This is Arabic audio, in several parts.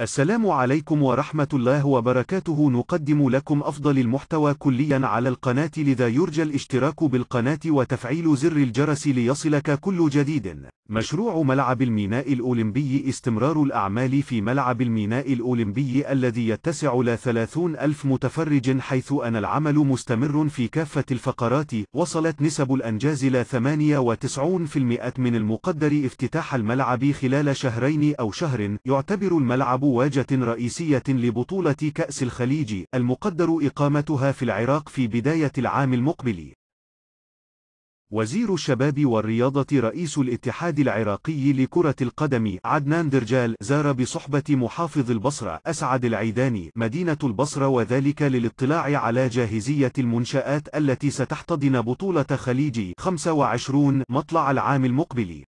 السلام عليكم ورحمة الله وبركاته. نقدم لكم أفضل المحتوى كليا على القناة لذا يرجى الاشتراك بالقناة وتفعيل زر الجرس ليصلك كل جديد. مشروع ملعب الميناء الأولمبي. استمرار الأعمال في ملعب الميناء الأولمبي الذي يتسع ل 30 ألف متفرج حيث أن العمل مستمر في كافة الفقرات. وصلت نسب الأنجاز ل 98% من المقدر افتتاح الملعب خلال شهرين أو شهر. يعتبر الملعب واجة رئيسية لبطولة كأس الخليج المقدر إقامتها في العراق في بداية العام المقبل. وزير الشباب والرياضة رئيس الاتحاد العراقي لكرة القدم عدنان درجال زار بصحبة محافظ البصرة أسعد العيداني مدينة البصرة وذلك للاطلاع على جاهزية المنشآت التي ستحتضن بطولة خليج 25 مطلع العام المقبل.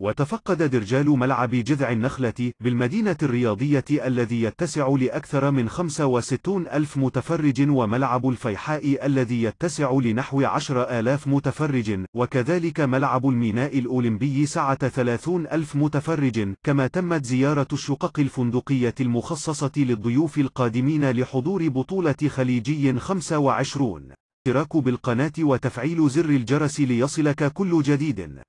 وتفقد درجال ملعب جذع النخلة بالمدينة الرياضية الذي يتسع لأكثر من 65 ألف متفرج وملعب الفيحاء الذي يتسع لنحو 10 آلاف متفرج وكذلك ملعب الميناء الأولمبي سعة 30 ألف متفرج كما تمت زيارة الشقق الفندقية المخصصة للضيوف القادمين لحضور بطولة خليجي 25 اشتراك بالقناة وتفعيل زر الجرس ليصلك كل جديد.